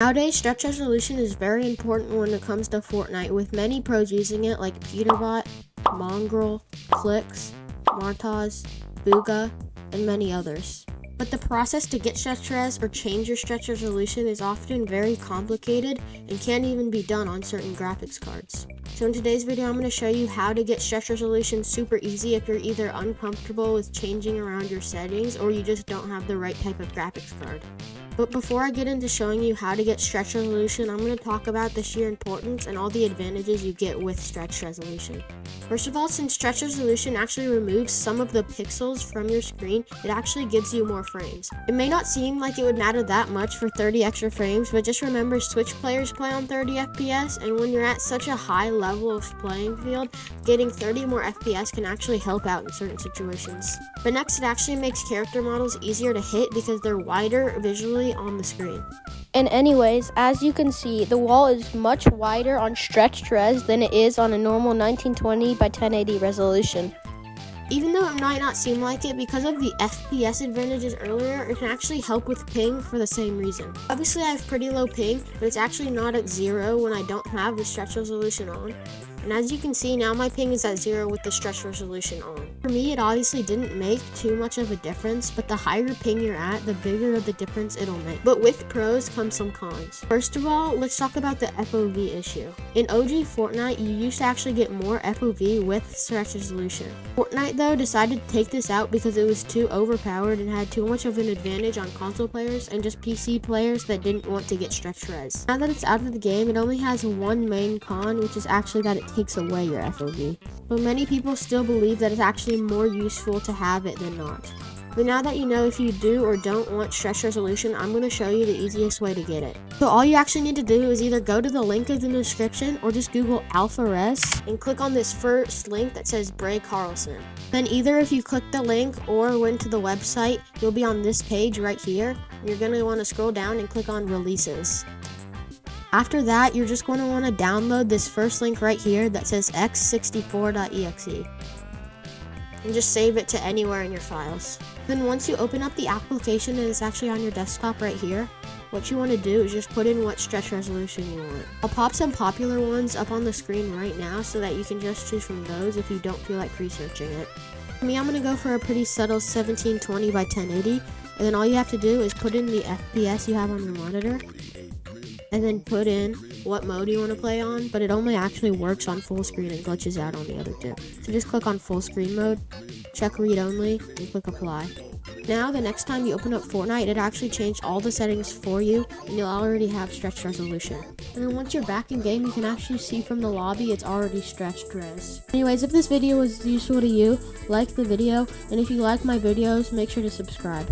Nowadays, stretch resolution is very important when it comes to Fortnite, with many pros using it like Peterbot, Mongraal, Clix, Martaz, Bugha, and many others. But the process to get stretch res or change your stretch resolution is often very complicated and can't even be done on certain graphics cards. So in today's video, I'm going to show you how to get stretch resolution super easy if you're either uncomfortable with changing around your settings or you just don't have the right type of graphics card. But before I get into showing you how to get stretch resolution, I'm going to talk about the sheer importance and all the advantages you get with stretch resolution. First of all, since stretch resolution actually removes some of the pixels from your screen, it actually gives you more frames. It may not seem like it would matter that much for 30 extra frames, but just remember Switch players play on 30 FPS, and when you're at such a high level of playing field, getting 30 more FPS can actually help out in certain situations. But next, it actually makes character models easier to hit because they're wider visually on the screen. And anyways, as you can see, the wall is much wider on stretched res than it is on a normal 1920 by 1080 resolution. Even though it might not seem like it, because of the FPS advantages earlier, it can actually help with ping for the same reason. Obviously I have pretty low ping, but it's actually not at zero when I don't have the stretch resolution on. And as you can see, now my ping is at zero with the stretch resolution on. For me, it obviously didn't make too much of a difference, but the higher ping you're at, the bigger of the difference it'll make. But with pros comes some cons. First of all, let's talk about the FOV issue. In OG Fortnite, you used to actually get more FOV with stretch resolution. Fortnite though decided to take this out because it was too overpowered and had too much of an advantage on console players and just PC players that didn't want to get stretch res. Now that it's out of the game, it only has one main con, which is actually that it takes away your FOV. But many people still believe that it's actually more useful to have it than not. But now that you know if you do or don't want stretch resolution, I'm going to show you the easiest way to get it. So all you actually need to do is either go to the link in the description or just Google Alpha Res and click on this first link that says Bray Carlson. Then either if you click the link or went to the website, you'll be on this page right here. You're going to want to scroll down and click on Releases. After that, you're just going to want to download this first link right here that says x64.exe and just save it to anywhere in your files. Then once you open up the application and it's actually on your desktop right here, what you want to do is just put in what stretch resolution you want. I'll pop some popular ones up on the screen right now so that you can just choose from those if you don't feel like researching it. For me, I'm going to go for a pretty subtle 1720 by 1080, and then all you have to do is put in the FPS you have on your monitor, and then put in what mode you want to play on, but it only actually works on full screen and glitches out on the other two. So just click on full screen mode, check read only, and click apply. Now, the next time you open up Fortnite, it actually changed all the settings for you, and you'll already have stretched resolution. And then once you're back in game, you can actually see from the lobby it's already stretched res. Anyways, if this video was useful to you, like the video, and if you like my videos, make sure to subscribe.